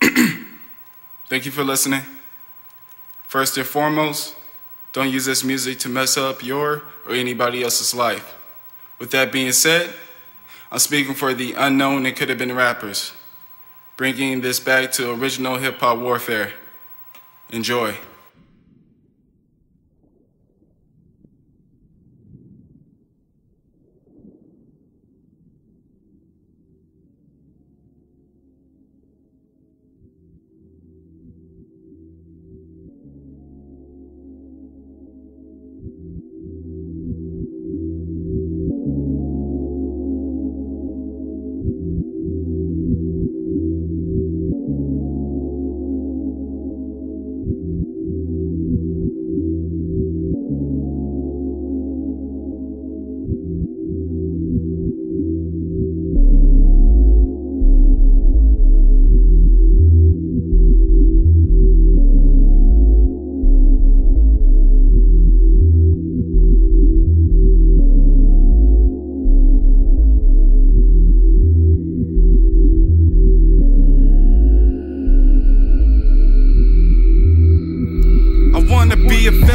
Thank you for listening. First and foremost, don't use this music to mess up your or anybody else's life. With that being said, I'm speaking for the unknown and could have been rappers, bringing this back to original hip hop warfare. Enjoy.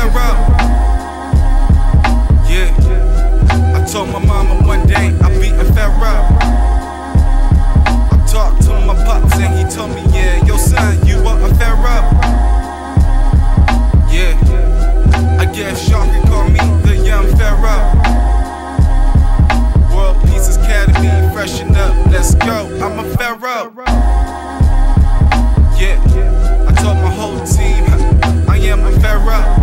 in route. Yeah. I told my mama one day I'd be a pharaoh. I talked to my pops and he told me, yeah, your son, you are a pharaoh. Yeah. I guess y'all can call me the young pharaoh. World Peace Academy, freshen up, let's go. I'm a pharaoh. Yeah. I told my whole team I am a pharaoh.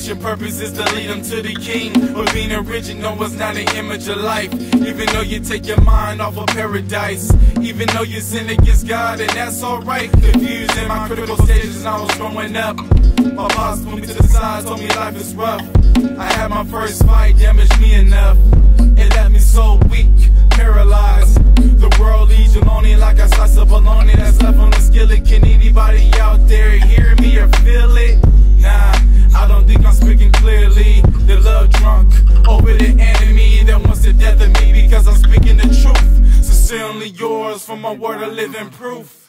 generation purpose is to lead them to the king. But being original was not an image of life. Even though you take your mind off of paradise. Even though you sin against God, and that's alright. Confused in my critical stages I was growing up. My boss put me to the side, told me life is rough. I had my first fight, damaged me enough. My word of living proof.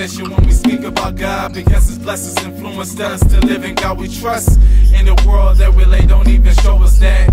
when we speak about God because His blessings influenced us to live in God we trust. In the world that we lay, don't even show us that.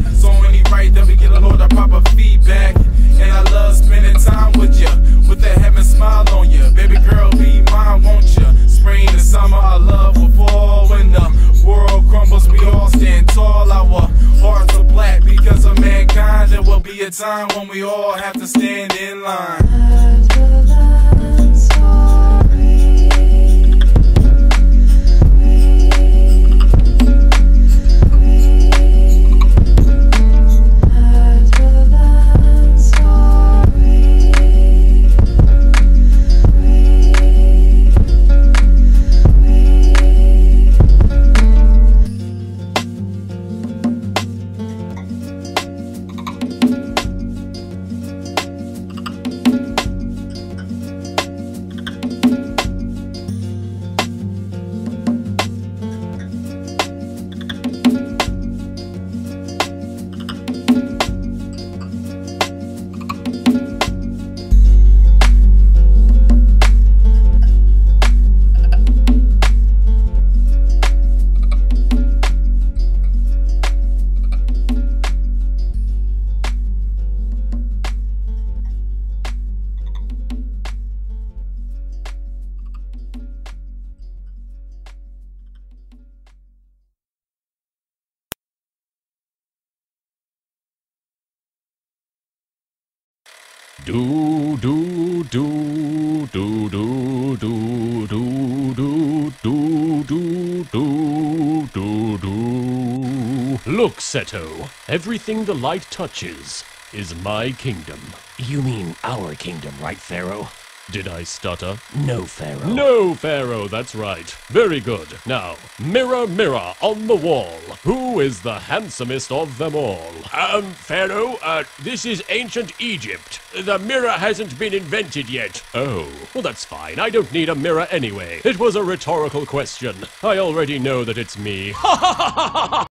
Do do do do do do do do do do do do do. Look, Seto, everything the light touches is my kingdom. You mean our kingdom, right, Pharaoh? Did I stutter? No, Pharaoh. No, Pharaoh, that's right. Very good. Now, mirror, mirror on the wall. Who is the handsomest of them all? Um, Pharaoh, uh, this is ancient Egypt. The mirror hasn't been invented yet. Oh, well, that's fine. I don't need a mirror anyway. It was a rhetorical question. I already know that it's me. Ha ha ha ha ha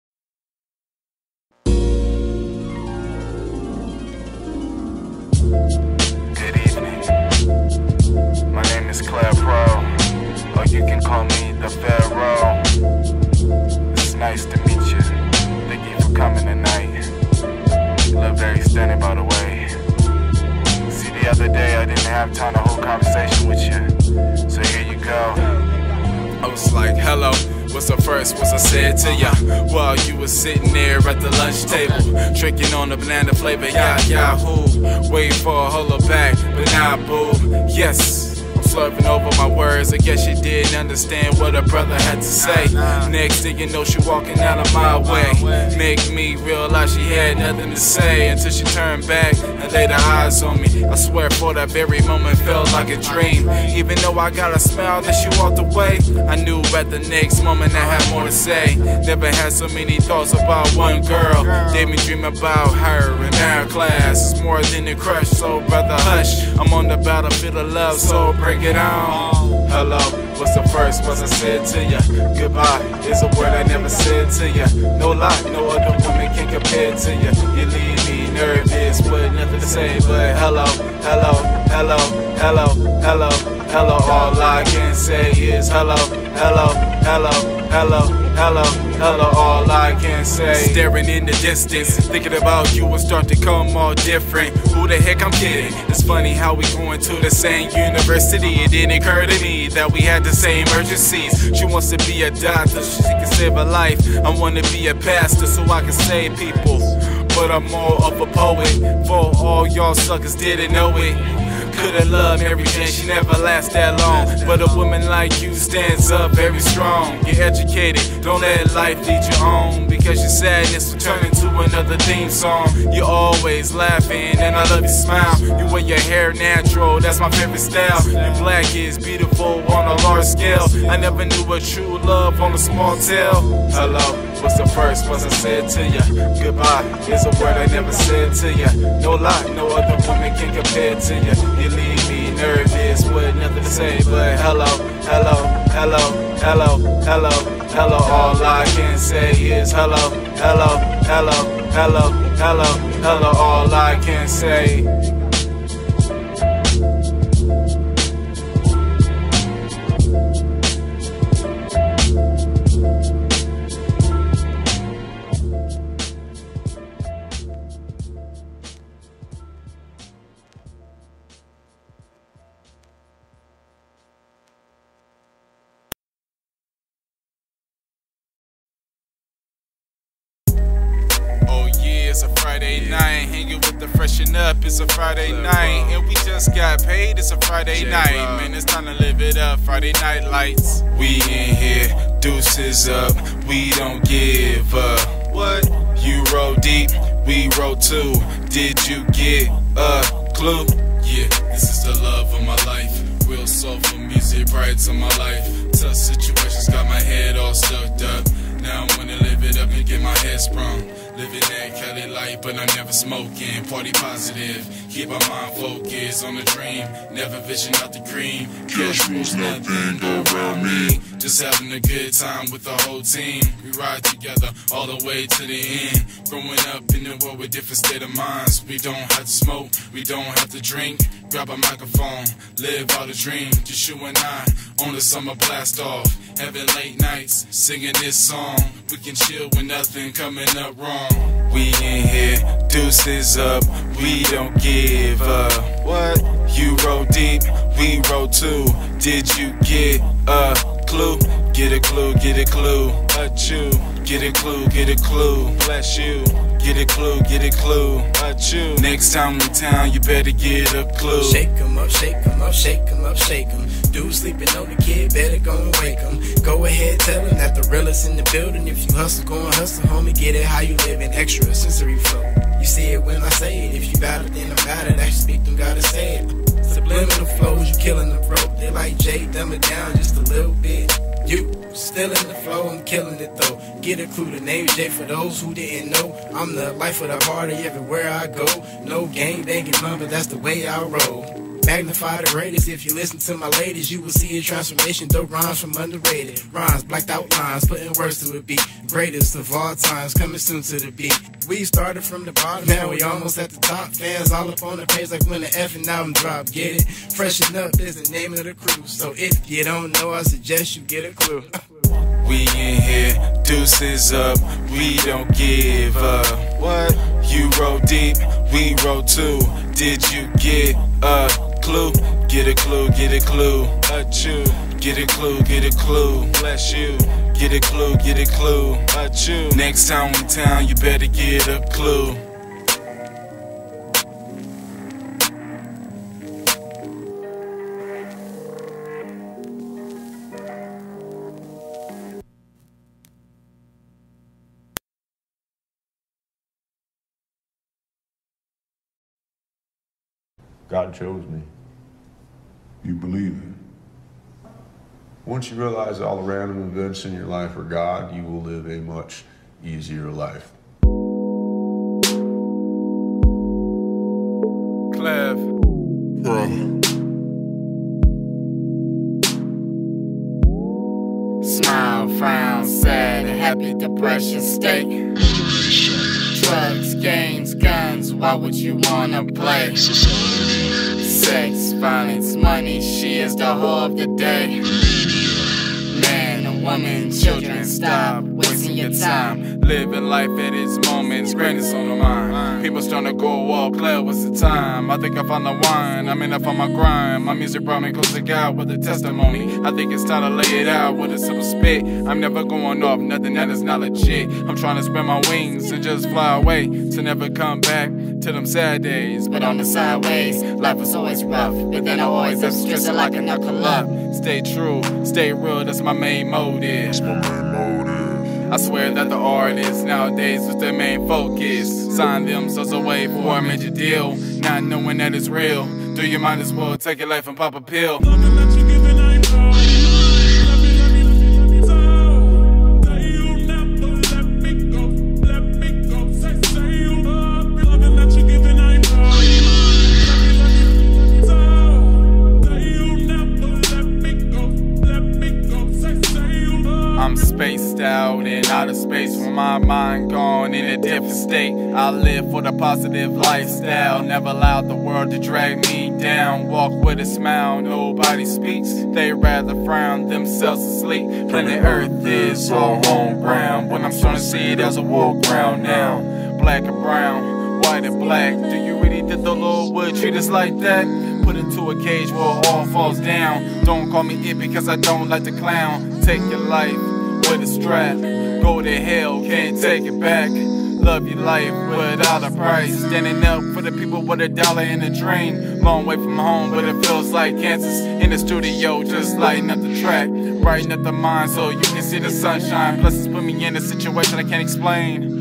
is CleVpro, or you can call me the Pharaoh. It's nice to meet you. Thank you for coming tonight. You look very stunning, by the way. See, the other day I didn't have time to hold conversation with you, so here you go. I was like, hello. What's the first? What's I said to ya? While you was sitting there at the lunch table, drinking on the banana flavor, yeah, yahoo. Waiting for a holler back, but now, boo. Yes. Slurping over my words. I guess she didn't understand what her brother had to say. Next thing you know, she walking out of my way. Make me realize she had nothing to say until she turned back and laid her eyes on me. I swear for that very moment felt like a dream. Even though I got a smile that she walked away, I knew at the next moment I had more to say. Never had so many thoughts about one girl. Made me dream about her in our class. It's more than a crush, so brother, hush. I'm on the battlefield of love, so break on. Hello, what's the first words I said to ya? Goodbye is a word I never said to ya. No lie, no other woman can compare to ya. You leave me nervous with nothing to say, but hello, hello, hello, hello, hello, hello. All I can say is hello, hello, hello, hello, hello, hello. All I can say. Staring in the distance, thinking about you will start to come all different. Who the heck I'm kidding? It's funny how we going to the same university. It didn't occur to me that we had the same urgencies. She wants to be a doctor, she can save a life. I want to be a pastor so I can save people. But I'm more of a poet. For all y'all suckers didn't know it. Could've loved Mary Jane, she never lasts that long. But a woman like you stands up very strong. Get educated, don't let life lead you on. Because your sadness will turn into another theme song. You're always laughing, and I love your smile. You wear your hair natural, that's my favorite style. Your black is beautiful on a large scale. I never knew a true love on a small tail. Hello, what's the first I said to ya? Goodbye is a word I never said to ya. No lie, no other woman can compare to ya. You leave me nervous with nothing to say, but hello, hello, hello, hello, hello, hello. All I can say is hello, hello, hello, hello, hello, hello. All I can say. With the freshen up, it's a Friday night. And we just got paid, it's a Friday night. Man, it's time to live it up. Friday night lights. We in here, deuces up, we don't give up. What? You roll deep, we roll too. Did you get a clue? Yeah, this is the love of my life. Real soulful music, bright on my life. Tough situations got my head all stuck up. Now I'm wanna live it up and get my head sprung. Living that Kelly life, but I'm never smoking. Party positive, keep my mind focused on the dream. Never vision out the cream. Cash rules nothing go around me. Just having a good time with the whole team. We ride together all the way to the end. Growing up in the world with different state of minds. We don't have to smoke, we don't have to drink. Grab a microphone, live out a dream. Just you and I on the summer blast off. Having late nights, singing this song. We can chill with nothing coming up wrong. We in here, deuces up, we don't give up. What? You roll deep, we roll too. Did you get a clue? Get a clue, get a clue. A chew. Get a clue, get a clue. Bless you. Get a clue, get a clue. A chew. Next time we town, you better get a clue. Shake 'em up, shake 'em up, shake 'em up, shake 'em. Dude sleeping on the kid, better go and wake 'em. Go ahead, tell him that the realest in the building. If you hustle, go and hustle, homie, get it how you living. Extra sensory flow. You see it when I say it. If you bout it, then I'm bout it. I speak, them gotta say it. Subliminal flows, you killing the rope. They like Jay, dumb it down just a little bit. You still in the flow, I'm killing it though. Get a clue, the name J for those who didn't know. I'm the life of the party everywhere I go. No gang banging fun, but that's the way I roll. Magnify the greatest. If you listen to my ladies, you will see a transformation. Though rhymes from underrated. Rhymes, blacked out lines, putting words to a beat. Greatest of all times, coming soon to the beat. We started from the bottom, now we almost at the top. Fans all up on the page like when the F effing album drop. Get it? Freshen up is the name of the crew. So if you don't know, I suggest you get a clue. We in here, deuces up, we don't give up. What? You roll deep, we roll too. Did you get a clue? Get a clue, get a clue. A chew. Get a clue, get a clue. Bless you. Get a clue, get a clue. A chew. Next time we town, you better get a clue. God chose me. You believe it. Once you realize all the random events in your life are God, you will live a much easier life. Whore of the day. Man, a woman, children, stop your time. Living life at its moments, greatness on the mind. People starting to go all clear, what's the time? I think I found the wine, I'm enough on my grind. My music brought me close to God with a testimony. I think it's time to lay it out with a simple spit. I'm never going off, nothing that is not legit. I'm trying to spread my wings and just fly away to never come back to them sad days. But on the sideways, life was always rough. But then I always up stressing like a knuckle up. Stay true, stay real, that's my main motive. My main motive. I swear that the artists nowadays is their main focus. Sign themselves away for a major deal, not knowing that it's real. Do you might as well take your life and pop a pill? Space my mind gone in a different state. I live for the positive lifestyle, never allowed the world to drag me down. Walk with a smile, nobody speaks. They rather frown themselves asleep. Planet Earth is our home ground, but I'm starting to see it as a war ground now. Black and brown, white and black. Do you really think the Lord would treat us like that? Put into a cage where all falls down. Don't call me it because I don't like to clown. Take your life with a strap. Go to hell, can't take it back. Love your life without a price. Standing up for the people with a dollar and a dream. Long way from home, but it feels like Kansas. In the studio, just lighting up the track. Brighten up the mind so you can see the sunshine. Plus, it's put me in a situation I can't explain.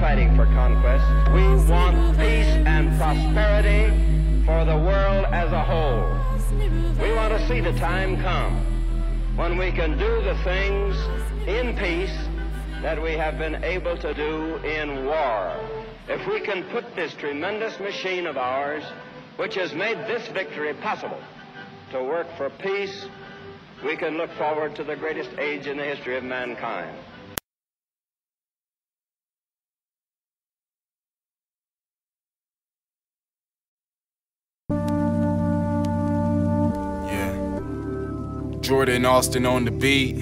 Fighting for conquest. We want peace and prosperity for the world as a whole. We want to see the time come when we can do the things in peace that we have been able to do in war. If we can put this tremendous machine of ours, which has made this victory possible, to work for peace, we can look forward to the greatest age in the history of mankind. Jordan Austin on the beat.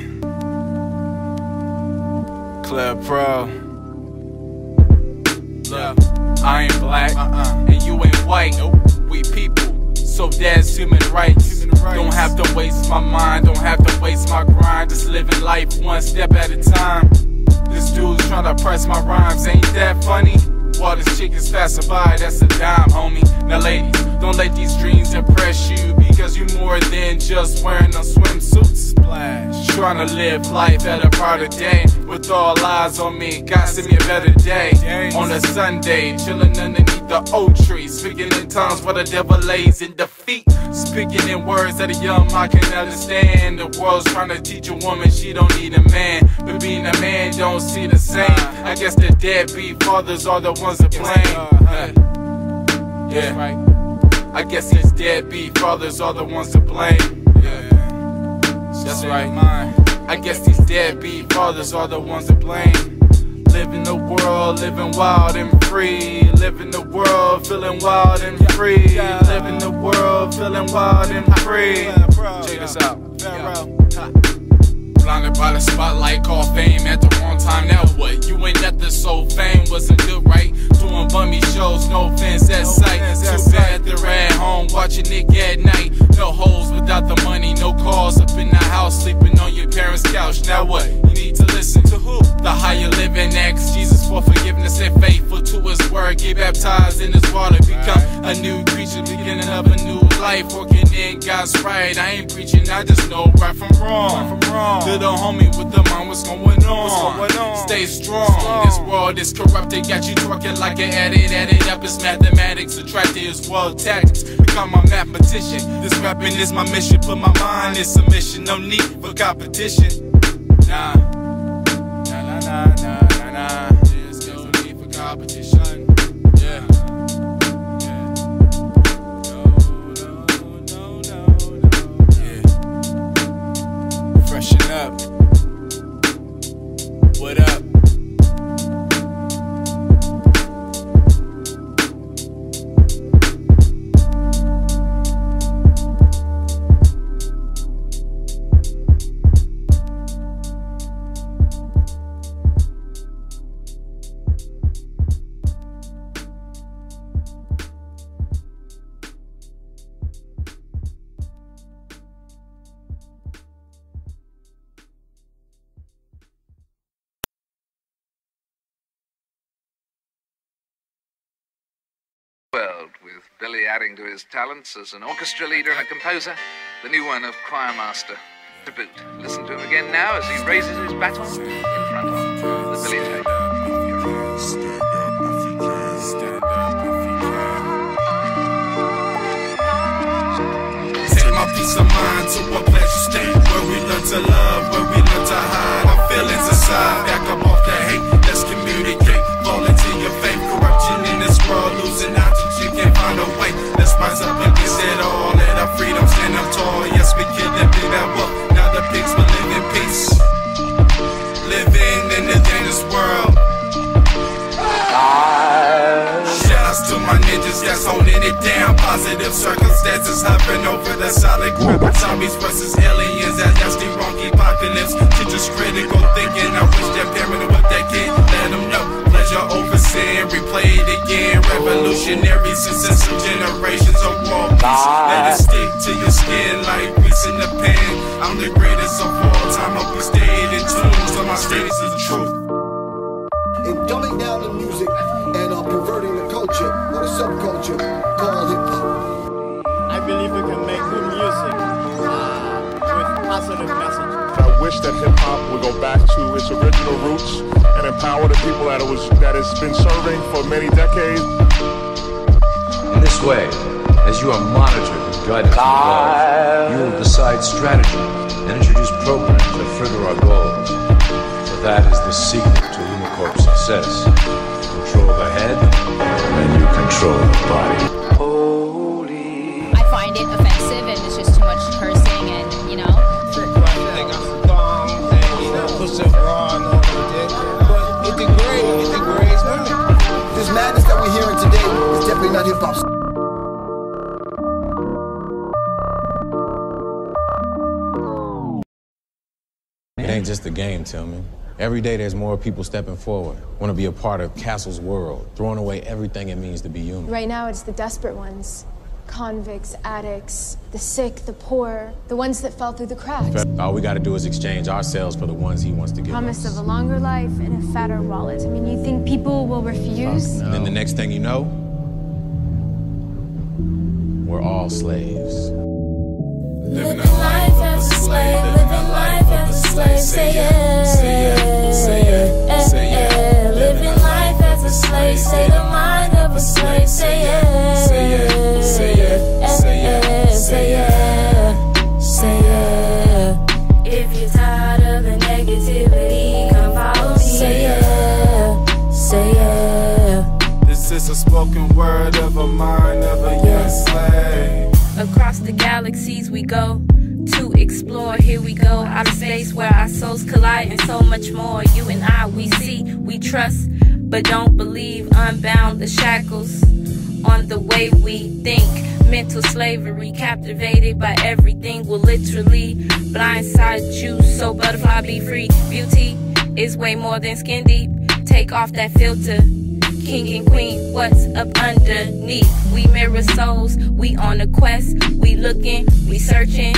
CleVpro. Look, I ain't black, uh-uh. and you ain't white. Nope. We people, so that's human rights. human rights. Don't have to waste my mind, don't have to waste my grind. Just living life one step at a time. This dude's trying to press my rhymes, ain't that funny? While this chick is passing by, that's a dime, homie. Now, ladies, don't let these dreams impress you because you more than just wearing a swimsuit splash. Trying to live life at a brighter day with all eyes on me. God, send me a better day. On a Sunday, chilling underneath the oak tree, speaking in tongues where the devil lays in defeat. Speaking in words that a young mind can understand. The world's trying to teach a woman she don't need a man, but being a man don't see the same. I guess the deadbeat fathers are the ones to blame. Uh, yeah, right. I guess these deadbeat fathers are the ones to blame. Yeah, that's right. I guess these deadbeat fathers are the ones to blame. Living the world, living wild and free. Living the world, feeling wild and free. Living the world, feeling wild and free. Check this out. Blinded by the spotlight, call fame at the wrong time. Now what? You ain't the soul fame wasn't good, right? Doing bummy shows, no fans at sight. Too bad they're at home watching it at night. No holes without the money, no calls up in the house, sleeping on your parents' couch. Now what? To listen to who? The higher living ask Jesus for forgiveness and faithful to his word. Get baptized in his water, become a new creature, beginning of a new life. Working in God's right. I ain't preaching, I just know right from wrong. To the homie with the mind, what's going on? Stay strong. This world is corrupted, got you talking like an addict. Added up is mathematics, subtracted is world tactics. Become a mathematician. This rapping is my mission, put my mind in submission. No need for competition. Nah, nah, nah, nah. There's no need for competition. Adding to his talents as an orchestra leader and a composer, the new one of Choir Master to boot. Listen to him again now as he raises his baton in front of the Billy my peace of mind to a pleasure state where we learn to love, where we learn to hide our feelings aside. Back up off the hate, let's communicate. Fall into your faith, corruption in this world, losing Let's rise up it all, let our freedom stand up tall. Yes, we kill that big that wolf, now the pigs will live in peace. Living in a dangerous world. Shoutouts to my ninjas that's holding it down. Positive circumstances hovering over the solid ground. Zombies versus aliens, that nasty wonky apocalypse. Teachers critical thinking. I wish that parent would that kid let them know. Pleasure over sin, replay it again. Revolutionary successive generations of war peace. Let it stick to your skin like grease in the pan. I'm the greatest of all time. Hope you stayed in tune. So my status is the truth. in dumbing down the music and uh, perverting the culture or the subculture called hip hop. I believe we can make good music uh, with positive message. I wish that hip hop would go back to its original roots and empower the people that it was that it's been serving for many decades. In this way, as you are monitored and guided from you will decide strategy and introduce programs that further our goals. For that is the secret to Lunacorp's success. Control the head, and you control the body. Is definitely not hip hop. It ain't just a game, Tillman. Every day there's more people stepping forward, want to be a part of Castle's world, throwing away everything it means to be human. Right now, it's the desperate ones convicts, addicts, the sick, the poor, the ones that fell through the cracks. All we got to do is exchange ourselves for the ones he wants to give Promise us. of a longer life and a fatter wallet. I mean, you think people will refuse? And then the next thing you know, we're all slaves. Living life as a slave, living life a slave, the galaxies we go to explore. Here we go, out of space where our souls collide and so much more. You and I, we see, we trust, but don't believe. Unbound the shackles on the way we think. Mental slavery, captivated by everything, will literally blindside you. So, butterfly, be free. Beauty is way more than skin deep. Take off that filter. King and queen, what's up underneath? We mirror souls, we on a quest, we looking, we searching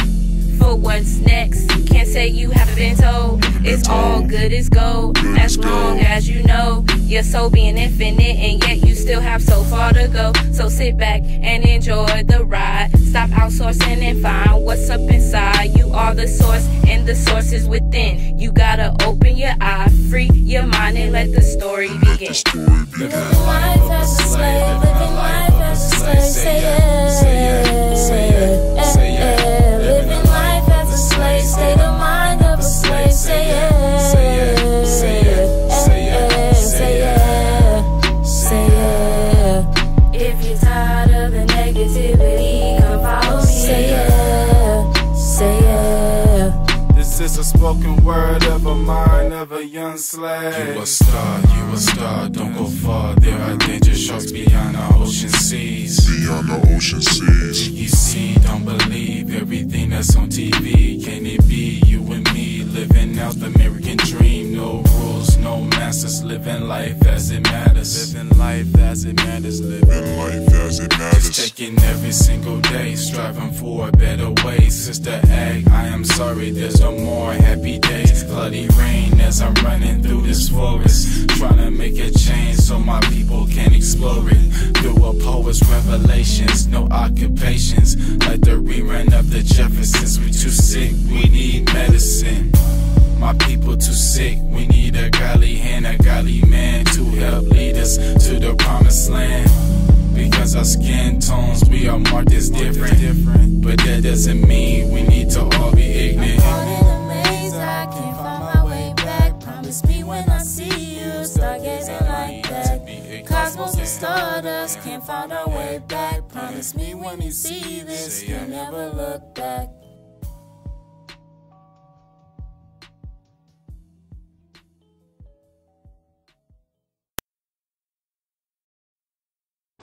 for what's next. Can't say you haven't been told. It's all good as gold, as long as you know your soul being infinite, and yet you still have so far to go. So sit back and enjoy the ride. Stop outsourcing and find what's up inside. You are the source, and the source is within. You gotta open your eye, free your mind, and let the story begin. Star, you a star, don't go far. There are danger sharks beyond the ocean seas. Beyond the ocean seas. You see, don't believe everything that's on TV. Can it be you and me living out the American dream? No rules, no masters, living life as it matters. Living life as it matters, living life as it matters. Just taking every every single day, striving for a better way. Sister Ag, I am sorry, there's no more happy days. Bloody rain as I'm running through this forest, trying to make a change so my people can explore it. Through a poet's revelations, no occupations, like the rerun of the Jeffersons. We too sick, we need medicine. My people too sick, we need a godly hand, a godly man to help lead us to the promised land. Because our skin tones, we are marked as different. But that doesn't mean we it back. Promise me when you see this, you'll never look back.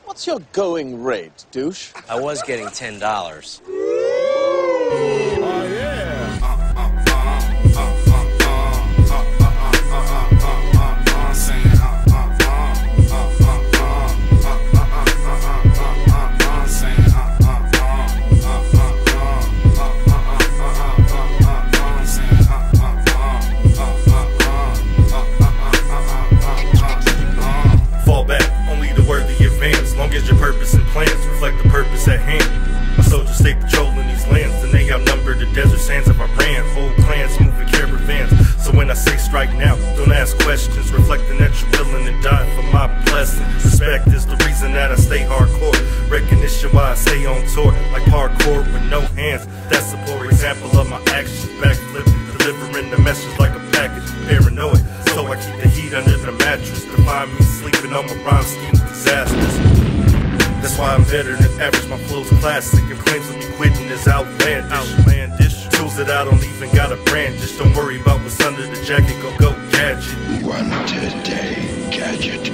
What's your going rate, douche? I was getting $10. Purpose and plans reflect the purpose at hand. My soldiers stay patrolling these lands, and they outnumber the desert sands of Iran. Whole clans moving caravans. So when I say strike now, don't ask questions. Reflecting that you're willing to die for my blessing. Respect is the reason that I stay hardcore. Recognition why I stay on tour, like parkour with no hands. That's a poor example of my actions. Backflipping, delivering the message like a package. Paranoid, so I keep the heat under the mattress. To find me sleeping on my rhyme scheme disasters. That's why I'm better than average. My flow's classic. Your claims of me quitting is outlandish. Outlandish. Tools that I don't even got a brand. Just don't worry about what's under the jacket. Go go gadget. One today, gadget,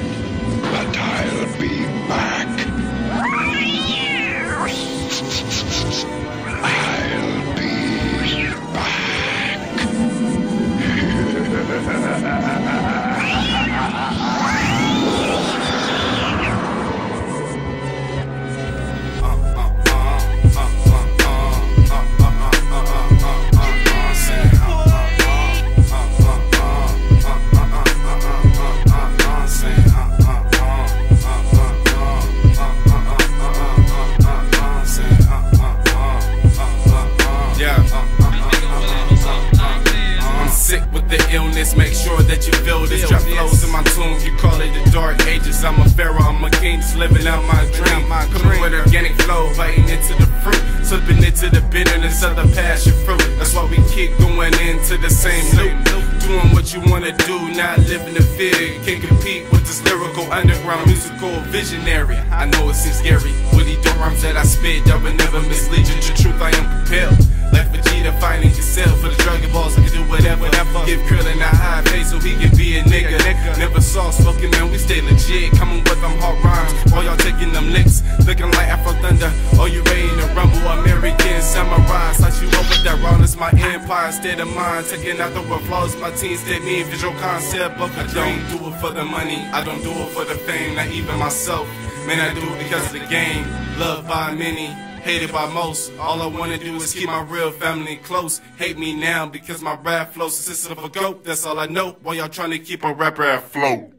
illness, make sure that you feel this. Drop flows in my tunes, you call it the dark ages. I'm a pharaoh, I'm a king, just living out my dream. Coming with organic flow, biting into the fruit, slipping into the bitterness of the passion fruit. That's why we keep going into the same loop. Doing what you wanna do, not living the fear. Can't compete with this lyrical underground musical visionary. I know it seems scary, with these rhymes that I spit, will never mislead you. The truth, I am compelled. Like Vegeta finding yourself for the Dragon Balls, I can do whatever. Give Krillin a high pay so he can be a nigga. Never saw smoking, man, we stay legit. Coming with them hard rhymes All y'all taking them licks. Looking like Afro Thunder. Are you ready to rumble? American samurai. Slice you up with that rawness, my empire, state of mind. Taking out the flaws, my team state me visual concept. But I don't do it for the money, I don't do it for the fame, not even myself. Man, I do it because of the game. Loved by many, hated by most. All I wanna do is keep my real family close. Hate me now because my rap flows consistent of a goat. That's all I know. While y'all trying to keep a rapper afloat.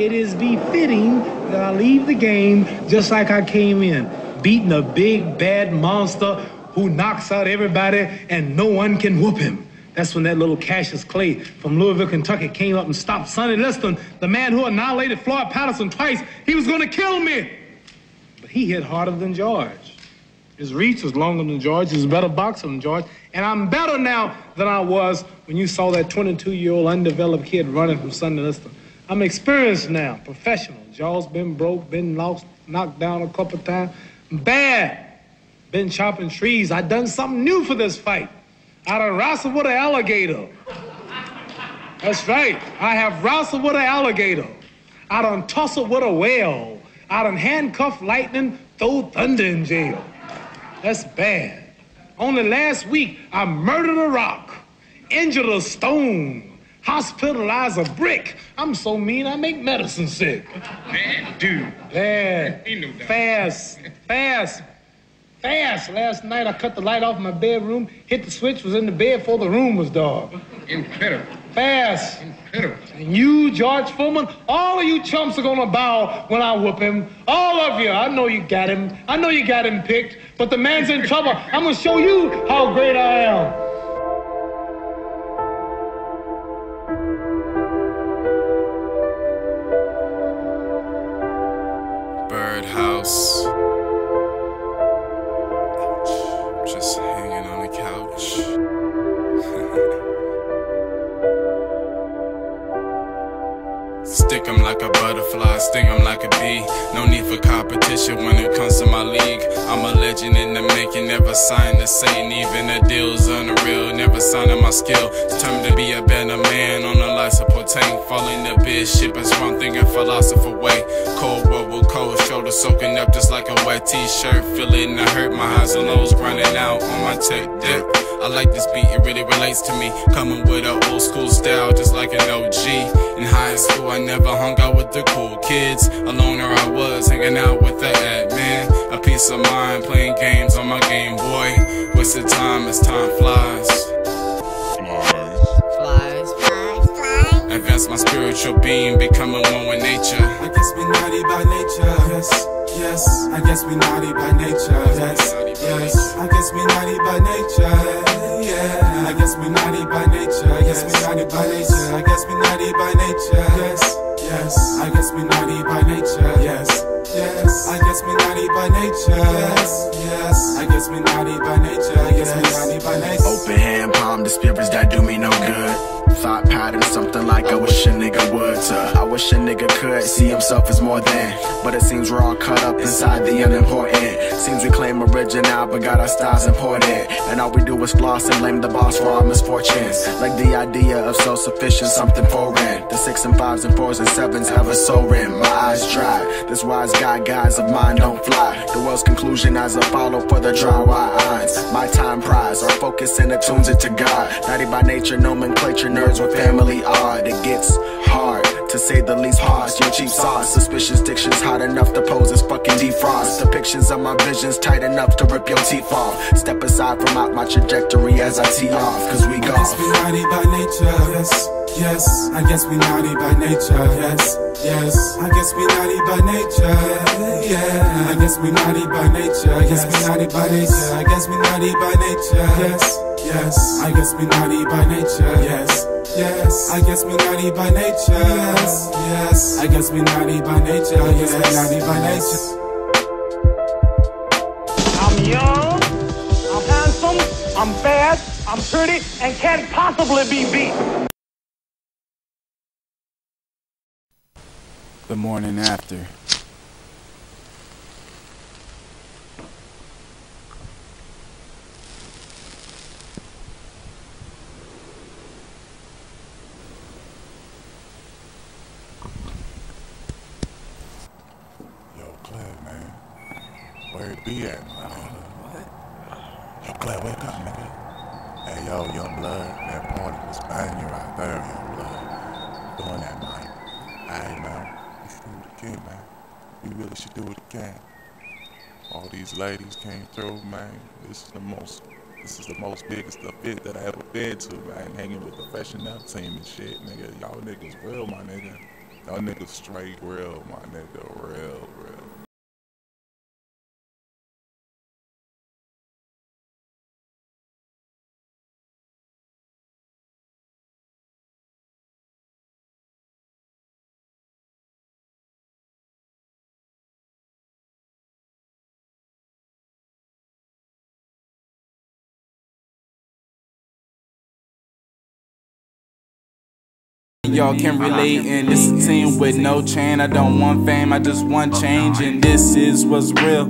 It is befitting that I leave the game just like I came in, beating a big bad monster who knocks out everybody and no one can whoop him. That's when that little Cassius Clay from Louisville, Kentucky came up and stopped Sonny Liston, the man who annihilated Floyd Patterson twice. He was going to kill me. But he hit harder than George. His reach was longer than George. He's a better boxer than George. And I'm better now than I was when you saw that 22 year old undeveloped kid running from Sonny Liston. I'm experienced now, professional. Jaw's been broke, been lost, knocked down a couple times. Bad. Been chopping trees. I done something new for this fight. I done wrestled with an alligator. That's right. I have wrestled with an alligator. I done tussled with a whale. I done handcuffed lightning, throw thunder in jail. That's bad. Only last week, I murdered a rock, injured a stone, hospitalized a brick. I'm so mean, I make medicine sick. Man, dude. No. Fast, fast, fast. Last night, I cut the light off in my bedroom, hit the switch, was in the bed before the room was dark. Incredible. Fast. Incredible. And you, George Foreman, all of you chumps are gonna bow when I whoop him. All of you. I know you got him. I know you got him picked, but the man's in trouble. I'm gonna show you how great I am. Birdhouse. Just hanging on the couch. Stick like a butterfly, sting like a bee. No need for competition when it comes to my league. I'm a legend in the making, never signed to Satan. Even the deal's unreal, never signing my skill. Determined to be a better man on the life support tank. Falling the bid, ship is wrong, thinking philosopher way. Cold world with cold shoulder soaking up just like a wet t-shirt. Feeling the hurt, my highs and lows grinding out on my tech dip. I like this beat, it really relates to me. Coming with an old school style, just like an OG. In high school, I never hung out with the cool kids. A loner I was, hanging out with the admin. A peace of mind, playing games on my Game Boy. Wasted time as time. Flies, flies. My spiritual being, becoming one with nature. I guess we naughty by nature. Yes, yes. I guess we naughty by nature. Yes, yes. I guess we naughty by nature. Yeah. I guess we naughty by nature. Yes, we naughty by nature. I guess we naughty by nature. Yes, yes. I guess we naughty by nature. Yes, yes. I guess we naughty by nature. Yes, yes. I guess we naughty by nature. I guess we naughty by nature. Open hand, palm the spirits that do me no good. Thought pattern, something like I wish a nigga would. To, I wish a nigga could see himself as more than. But it seems we're all caught up inside the unimportant. Seems we claim original, but got our styles imported. And all we do is floss and blame the boss for our misfortunes. Like the idea of self sufficient, something foreign. The six and fives and fours and sevens have a soaring. My eyes dry. This wise guy, guys of mine don't fly. The world's conclusion as a follow for the dry wide eyes. My time prize, our focus and attunes it to God. Naughty by nature, nomenclature nerds with family odd. It gets hard. To say the least harsh, your cheap sauce Suspicious dictions hot enough to pose as fucking defrost Depictions of my visions tight enough to rip your teeth off Step aside from out my trajectory as I tee off Cause we guess golf we naughty by nature. Yes, yes. I guess we naughty by nature. Yes, yes. I guess we naughty by nature. Yeah. I guess we naughty by nature. I guess we naughty by nature. I guess we naughty by nature. Yes, yes. I guess we naughty by nature. Yes. Yes, I guess we naughty by nature. Yes, yes. I guess we naughty by nature. I guess we naughty by nature. I'm young, I'm handsome, I'm fast, I'm pretty, and can't possibly be beat. The morning after. Yo, Claire, man. Where it be at, my nigga? Yo, Claire, wake up, nigga. Hey, yo, young blood. That party was banging right there, young blood. Doing that, man. Hey, man. You should do it again, man. You really should do it again. All these ladies came through, man. This is the most, this is the most biggest event that I ever been to, man. Hanging with the professional team and shit, nigga. Y'all niggas real, my nigga. Y'all niggas straight real, my nigga, real, real. Y'all can relate, and this is a team with no chain. I don't want fame, I just want change, and this is what's real.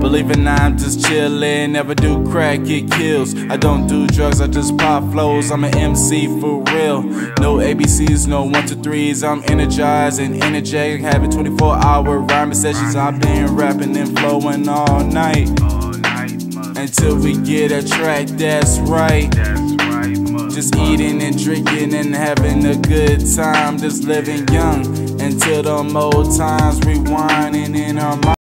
Believe it, not, I'm just chillin'. Never do crack, it kills. I don't do drugs, I just pop flows. I'm an MC for real. No ABCs, no one to threes. I'm energized and energetic, having 24 hour rhyming sessions. I've been rapping and flowing all night until we get a track that's right. Just eating and drinking and having a good time, just living young until the old times rewinding in our mind.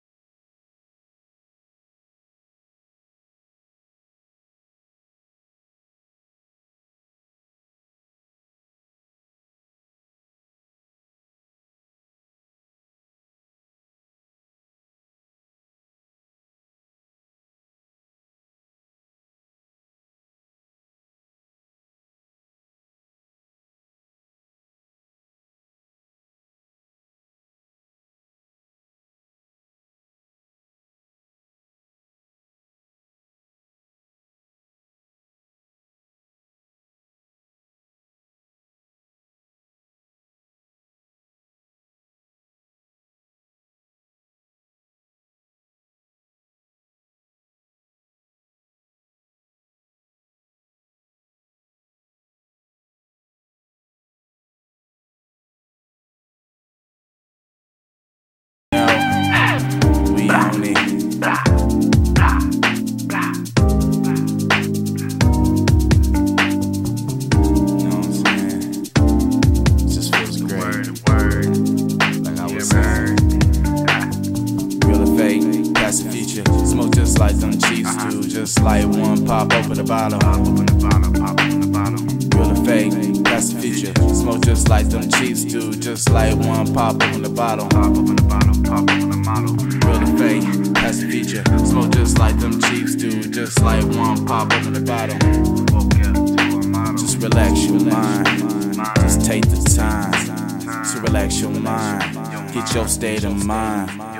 State of mind.